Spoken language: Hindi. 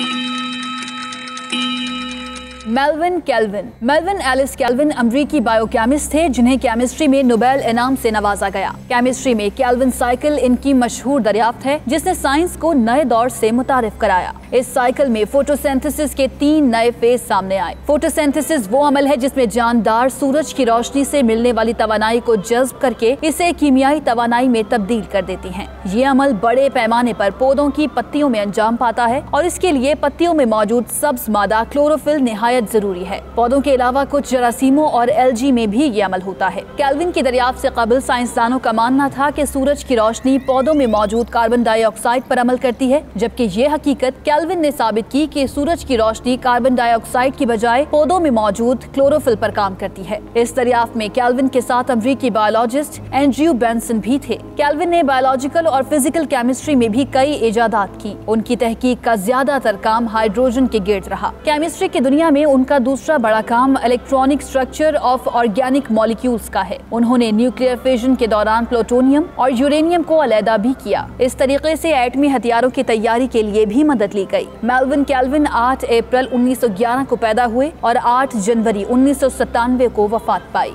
Thank you. Melvin Calvin Melvin Ellis Calvin अमरीकी बायोकेमिस्ट थे, जिन्हें केमिस्ट्री में नोबेल इनाम से नवाजा गया। केमिस्ट्री में कैल्विन साइकिल इनकी मशहूर दरियाफ्त है, जिसने साइंस को नए दौर से मुतारिफ कराया। इस साइकिल में फोटोसिंथेसिस के तीन नए फ़ेज़ सामने आए। फोटोसिंथेसिस वो अमल है जिसमें जानदार सूरज की रोशनी से मिलने वाली तवानाई को जज्ब करके इसे कीमियाई तवानाई में तब्दील कर देती हैं। ये अमल बड़े पैमाने पर पौधों की पत्तियों में अंजाम पाता है और इसके लिए पत्तियों में मौजूद सब्ज मादा क्लोरोफिल निहायत ज़रूरी है। पौधों के अलावा कुछ जरासीमों और एलजी में भी ये अमल होता है। कैलविन की दरियाफ्त से कबल साइंसदानों का मानना था कि सूरज की रोशनी पौधों में मौजूद कार्बन डाइऑक्साइड पर अमल करती है, जबकि ये हकीकत कैलविन ने साबित की कि सूरज की रोशनी कार्बन डाइऑक्साइड की बजाय पौधों में मौजूद क्लोरोफिल पर काम करती है। इस दरियाफ्त में कैलविन के साथ अमरीकी बायोलॉजिस्ट एंड्रयू बेंसन भी थे। कैलविन ने बायोलॉजिकल और फ़िज़िकल केमिस्ट्री में भी कई ईजादात की। उनकी तहकीक का ज़्यादातर काम हाइड्रोजन के गिर्द रहा। केमिस्ट्री की दुनिया में उनका दूसरा बड़ा काम electronic structure of organic molecules का है। उन्होंने न्यूक्लियर फिजन के दौरान प्लूटोनियम और यूरेनियम को अलहदा भी किया। इस तरीके से एटमी हथियारों की तैयारी के लिए भी मदद ली गई। मेलविन कैलविन 8 अप्रैल 1911 को पैदा हुए और 8 जनवरी उन्नीस सौ सत्तानवे को वफात पाई।